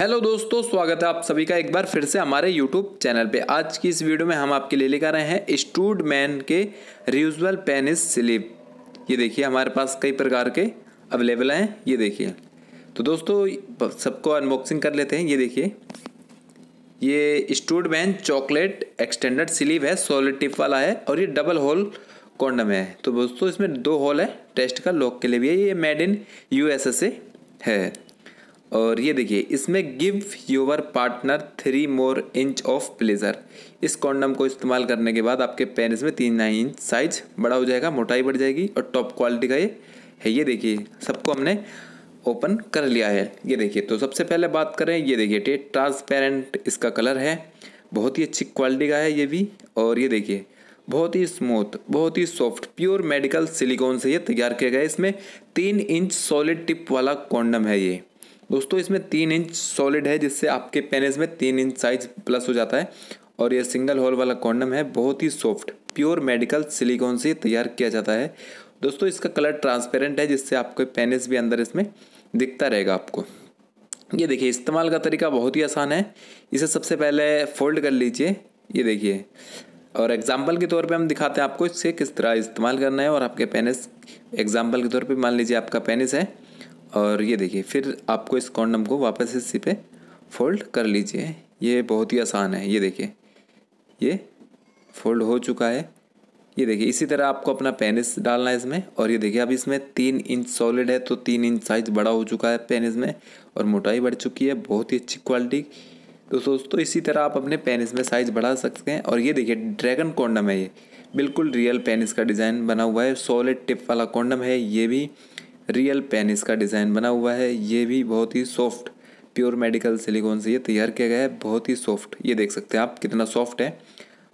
Hello दोस्तों, स्वागत है आप सभी का एक बार फिर से हमारे यूट्यूब चैनल पे। आज की इस वीडियो में हम आपके लिए लेकर आए हैं स्टूड मैन के रियूजल पेनिस स्लीप। ये देखिए, हमारे पास कई प्रकार के अवेलेबल हैं, ये देखिए। तो दोस्तों, सबको अनबॉक्सिंग कर लेते हैं, ये देखिए। ये stud man chocolate extended sleeve है सॉलिड टिप वाला है और ये डबल होल कॉन्डम है। तो दोस्तों, इसमें दो होल है, टेस्ट का लॉक के लिए भी है। ये मेड इन यूएसए है। और ये देखिए, इसमें give your partner three more inch of pleasure इस कॉन्डम को इस्तेमाल करने के बाद आपके पेनिस में तीन नाइन इंच साइज़ बड़ा हो जाएगा, मोटाई बढ़ जाएगी और टॉप क्वालिटी का ये है। ये देखिए, सबको हमने ओपन कर लिया है। ये देखिए तो सबसे पहले बात करें, ये देखिए टे ट्रांसपेरेंट इसका कलर है। बहुत ही अच्छी क्वालिटी का है ये भी। और ये देखिए, बहुत ही स्मूथ बहुत ही सॉफ्ट प्योर मेडिकल सिलिकॉन से ये तैयार किया गया है। इसमें तीन इंच सॉलिड टिप वाला कॉन्डम है ये। दोस्तों, इसमें तीन इंच सॉलिड है, जिससे आपके पेनिस में तीन इंच साइज़ प्लस हो जाता है। और ये सिंगल होल वाला कॉन्डम है, बहुत ही सॉफ्ट प्योर मेडिकल सिलिकॉन से तैयार किया जाता है। दोस्तों, इसका कलर ट्रांसपेरेंट है, जिससे आपको पेनिस भी अंदर इसमें दिखता रहेगा आपको। ये देखिए, इस्तेमाल का तरीका बहुत ही आसान है। इसे सबसे पहले फोल्ड कर लीजिए। ये देखिए, और एग्ज़ाम्पल के तौर पे हम दिखाते हैं आपको इससे किस तरह इस्तेमाल करना है, और आपके पेनिस एग्ज़ाम्पल के तौर पे मान लीजिए आपका पेनिस है। और ये देखिए, फिर आपको इस कॉन्डम को वापस इसी पे फोल्ड कर लीजिए। ये बहुत ही आसान है, ये देखिए। ये फोल्ड हो चुका है। ये देखिए, इसी तरह आपको अपना पेनिस डालना है इसमें। और ये देखिए, अब इसमें तीन इंच सॉलिड है तो तीन इंच साइज़ बड़ा हो चुका है पेनिस में और मोटाई बढ़ चुकी है, बहुत ही अच्छी क्वालिटी तो दोस्तों, इसी तरह आप अपने पेनिस में साइज़ बढ़ा सकते हैं। और ये देखिए ड्रैगन कॉन्डम है ये। बिल्कुल रियल पेनिस का डिज़ाइन बना हुआ है सॉलिड टिप वाला कॉन्डम है, ये भी रियल पेनिस का डिज़ाइन बना हुआ है। ये भी बहुत ही सॉफ्ट, प्योर मेडिकल सिलिकॉन से ये तैयार किया गया है। बहुत ही सॉफ्ट, ये देख सकते हैं आप कितना सॉफ्ट है।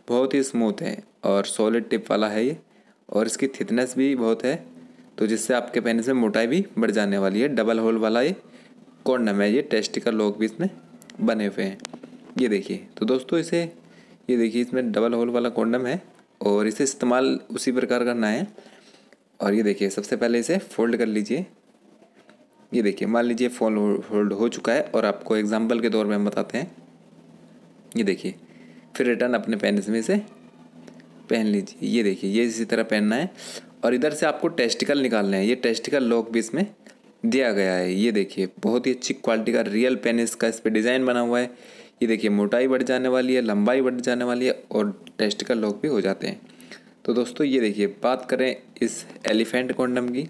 बहुत ही स्मूथ है और सॉलिड टिप वाला है ये और इसकी थिकनेस भी बहुत है तो जिससे आपके पेनिस में मोटाई भी बढ़ जाने वाली है। डबल होल वाला ये कॉन्डम है ये टेस्टिकल लोग भी इसमें बने हुए हैं। ये देखिए तो दोस्तों इसे, ये देखिए इसमें डबल होल वाला कॉन्डम है और इसे इस्तेमाल उसी प्रकार करना है। और ये देखिए, सबसे पहले इसे फोल्ड कर लीजिए। ये देखिए, मान लीजिए फोल्ड फोल्ड हो चुका है और आपको एग्जांपल के तौर में हम बताते हैं। ये देखिए, फिर रिटर्न अपने पेनिस में इसे पहन लीजिए। ये देखिए, ये इसी तरह पहनना है और इधर से आपको टेस्टिकल निकालना है। ये टेस्टिकल लॉक भी इसमें दिया गया है। ये देखिए, बहुत ही अच्छी क्वालिटी का रियल पेनिस का इस पर डिज़ाइन बना हुआ है। ये देखिए, मोटाई बढ़ जाने वाली है, लंबाई बढ़ जाने वाली है और टेस्टिकल लॉक भी हो जाते हैं। तो दोस्तों, ये देखिए, बात करें इस एलिफेंट कॉन्डम की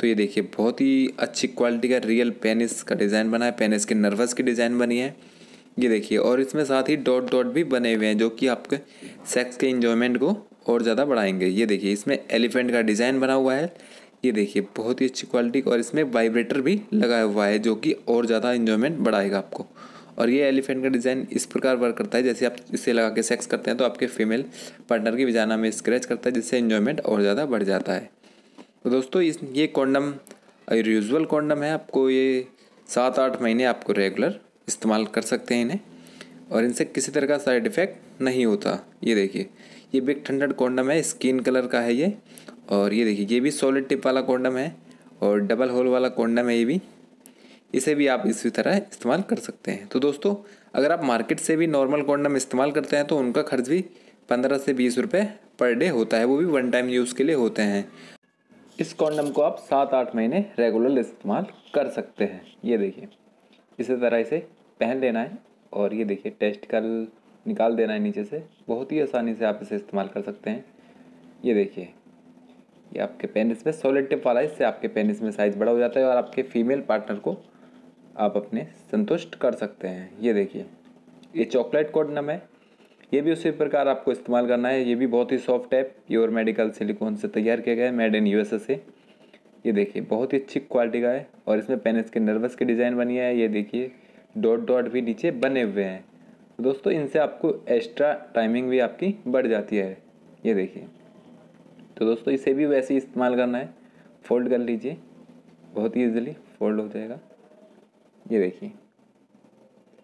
तो ये देखिए, बहुत ही अच्छी क्वालिटी का रियल पेनिस का डिज़ाइन बना है, पेनिस के नर्वस की डिज़ाइन बनी है। ये देखिए, और इसमें साथ ही डॉट डॉट भी बने हुए हैं, जो कि आपके सेक्स के इन्जॉयमेंट को और ज़्यादा बढ़ाएँगे। ये देखिए, इसमें एलिफेंट का डिज़ाइन बना हुआ है। ये देखिए, बहुत ही अच्छी क्वालिटी, और इसमें वाइब्रेटर भी लगाया हुआ है, जो कि और ज़्यादा इन्जॉयमेंट बढ़ाएगा आपको। और ये एलिफेंट का डिज़ाइन इस प्रकार वर्क करता है, जैसे आप इसे लगा के सेक्स करते हैं तो आपके फीमेल पार्टनर की विजाना में स्क्रैच करता है, जिससे इन्जॉयमेंट और ज़्यादा बढ़ जाता है। तो दोस्तों, इस, ये कॉन्डम यूजल कॉन्डम है, आपको ये सात आठ महीने आपको रेगुलर इस्तेमाल कर सकते हैं इन्हें, और इनसे किसी तरह का साइड इफ़ेक्ट नहीं होता। ये देखिए, ये बिग ठंडड कॉन्डम है स्किन कलर का है ये, और ये देखिए, ये भी सॉलिड टिप वाला कॉन्डम है, और डबल होल वाला कॉन्डम है ये भी। इसे भी आप इसी तरह इस्तेमाल कर सकते हैं। तो दोस्तों, अगर आप मार्केट से भी नॉर्मल कॉन्डम इस्तेमाल करते हैं तो उनका खर्च भी पंद्रह से बीस रुपये पर डे होता है। वो भी वन टाइम यूज़ के लिए होते हैं। इस कॉन्डम को आप सात आठ महीने रेगुलर इस्तेमाल कर सकते हैं। ये देखिए, इसी तरह इसे पहन लेना है और ये देखिए टेस्ट कल निकाल देना है नीचे से। बहुत ही आसानी से आप इसे इस्तेमाल कर सकते हैं। ये देखिए, ये आपके पेनिस में सॉलिड टिप वाला है इससे आपके पेनिस में साइज़ बड़ा हो जाता है और आपके फीमेल पार्टनर को आप अपने संतुष्ट कर सकते हैं। ये देखिए, ये चॉकलेट कॉडनम है। ये भी उसी प्रकार आपको इस्तेमाल करना है। ये भी बहुत ही सॉफ्ट है। प्योर मेडिकल सिलिकॉन से तैयार किया गया है, मेड इन यूएसए से। ये देखिए, बहुत ही अच्छी क्वालिटी का है और इसमें पेनिस के नर्वस के डिज़ाइन बनी है। ये देखिए, डॉट डॉट भी नीचे बने हुए हैं। तो दोस्तों, इनसे आपको एक्स्ट्रा टाइमिंग भी आपकी बढ़ जाती है। ये देखिए तो दोस्तों, इसे भी वैसे ही इस्तेमाल करना है। फोल्ड कर लीजिए। बहुत ही ईजिली फोल्ड हो जाएगा। ये देखिए।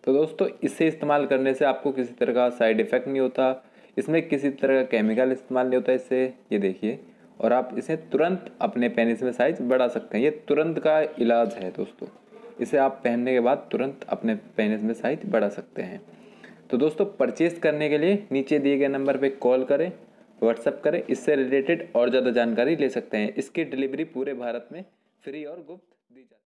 तो दोस्तों, इसे इस्तेमाल करने से आपको किसी तरह का साइड इफ़ेक्ट नहीं होता, इसमें किसी तरह का केमिकल इस्तेमाल नहीं होता इससे, ये देखिए। और आप इसे तुरंत अपने पेनिस में साइज़ बढ़ा सकते हैं। ये तुरंत का इलाज है दोस्तों। इसे आप पहनने के बाद तुरंत अपने पेनिस में साइज़ बढ़ा सकते हैं। तो दोस्तों परचेज करने के लिए नीचे दिए गए नंबर पर कॉल करें व्हाट्सअप करें। इससे रिलेटेड और ज़्यादा जानकारी ले सकते हैं। इसकी डिलीवरी पूरे भारत में फ्री और गुप्त दी जाती है